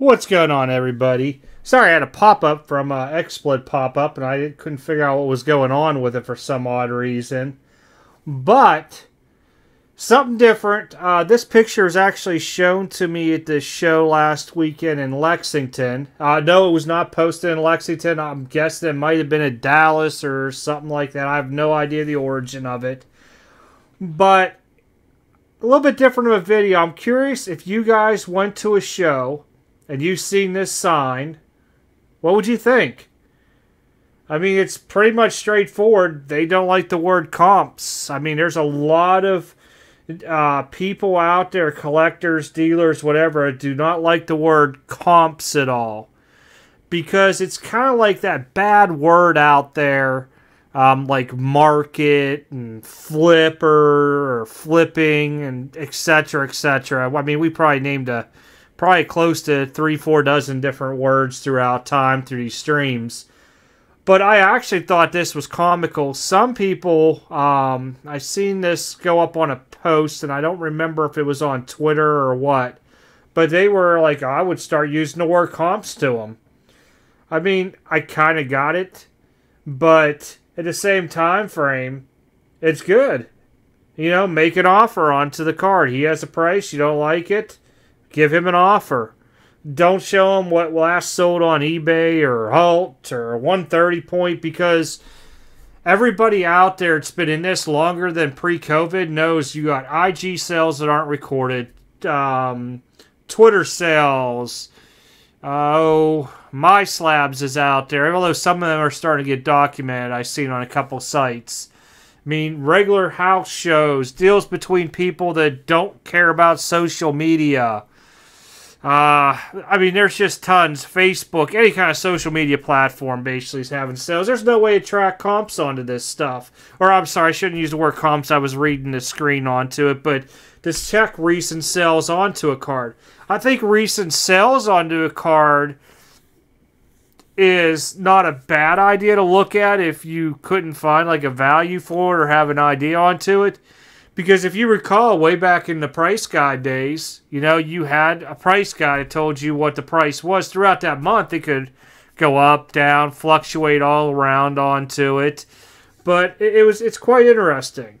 What's going on, everybody? Sorry, I had a pop up from uh, XSplit pop up, and I couldn't figure out what was going on with it for some odd reason. But something different. Uh, this picture is actually shown to me at the show last weekend in Lexington. Uh, no, it was not posted in Lexington. I'm guessing it might have been in Dallas or something like that. I have no idea the origin of it. But a little bit different of a video. I'm curious if you guys went to a show and you've seen this sign, what would you think? I mean, it's pretty much straightforward. They don't like the word comps. I mean, there's a lot of uh, people out there, collectors, dealers, whatever, do not like the word comps at all. Because it's kind of like that bad word out there, um, like market and flipper or flipping and etc. etc. I mean, we probably named a probably close to three, four dozen different words throughout time through these streams. But I actually thought this was comical. Some people, um, I've seen this go up on a post, and I don't remember if it was on Twitter or what, but they were like, I would start using the word comps to them. I mean, I kind of got it, but at the same time frame, it's good. You know, make an offer onto the card. He has a price, you don't like it, Give him an offer. Don't show him what last sold on eBay or Alt or 130 point because everybody out there that's been in this longer than pre-COVID knows you got IG sales that aren't recorded, um, Twitter sales. Oh, MySlabs is out there. Although some of them are starting to get documented, I've seen on a couple sites. I mean, regular house shows, deals between people that don't care about social media. Uh, I mean, there's just tons. Facebook, any kind of social media platform basically is having sales. There's no way to track comps onto this stuff. Or, I'm sorry, I shouldn't use the word comps. I was reading the screen onto it, but to check recent sales onto a card. I think recent sales onto a card is not a bad idea to look at if you couldn't find like a value for it or have an idea onto it. Because if you recall, way back in the price guide days, you know, you had a price guide that told you what the price was throughout that month. It could go up, down, fluctuate all around onto it. But it, it was it's quite interesting.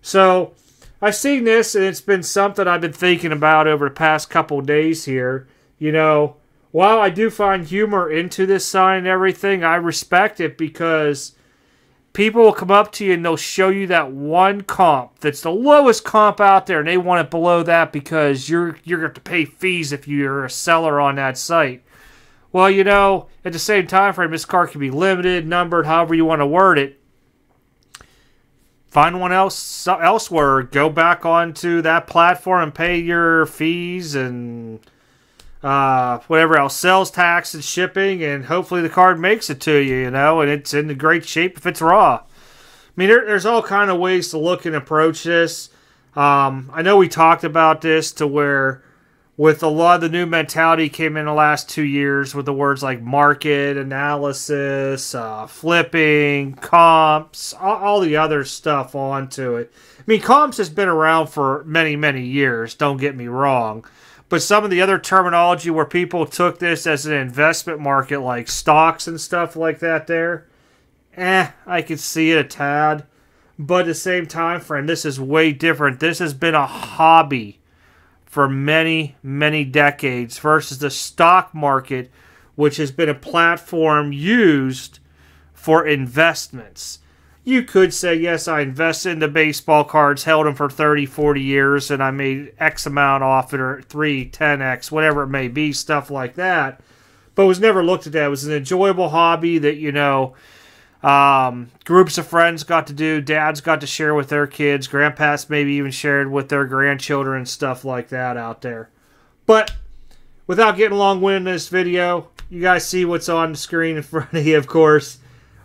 So I've seen this and it's been something I've been thinking about over the past couple days here. You know, while I do find humor into this sign and everything, I respect it because people will come up to you and they'll show you that one comp that's the lowest comp out there and they want it below that because you're you're going to pay fees if you're a seller on that site. Well you know at the same time frame this car can be limited numbered however you want to word it. Find one else elsewhere go back onto that platform and pay your fees and uh, whatever else, sales tax and shipping, and hopefully the card makes it to you, you know, and it's in great shape if it's raw. I mean, there, there's all kind of ways to look and approach this. Um, I know we talked about this to where with a lot of the new mentality came in the last two years with the words like market analysis, uh, flipping, comps, all, all, the other stuff onto it. I mean, comps has been around for many, many years. Don't get me wrong. But some of the other terminology where people took this as an investment market, like stocks and stuff like that, there, eh, I could see it a tad. But at the same time frame, this is way different. This has been a hobby for many, many decades versus the stock market, which has been a platform used for investments you could say, yes, I invested in the baseball cards, held them for 30, 40 years, and I made X amount off it, or 3, 10X, whatever it may be, stuff like that. But was never looked at that. It was an enjoyable hobby that, you know, um, groups of friends got to do, dads got to share with their kids, grandpas maybe even shared with their grandchildren and stuff like that out there. But without getting long winded in this video, you guys see what's on the screen in front of you, of course.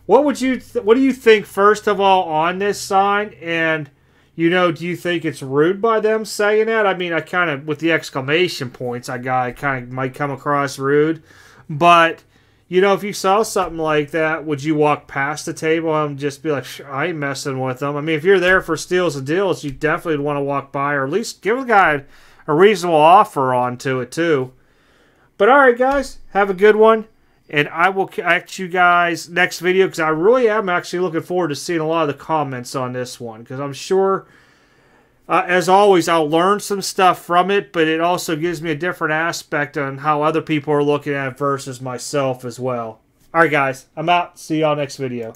What would you th- what do you think first of all on this sign and you know, do you think it's rude by them saying that? I mean, I kind of with the exclamation points, I got kind of might come across rude, but you know, if you saw something like that, would you walk past the table and just be like, I ain't messing with them? I mean, if you're there for steals and deals, you definitely want to walk by or at least give a guy a reasonable offer onto it too. But all right, guys, have a good one. And I will catch you guys next video because I really am actually looking forward to seeing a lot of the comments on this one because I'm sure, uh, as always, I'll learn some stuff from it, but it also gives me a different aspect on how other people are looking at it versus myself as well. All right, guys, I'm out. See y'all next video.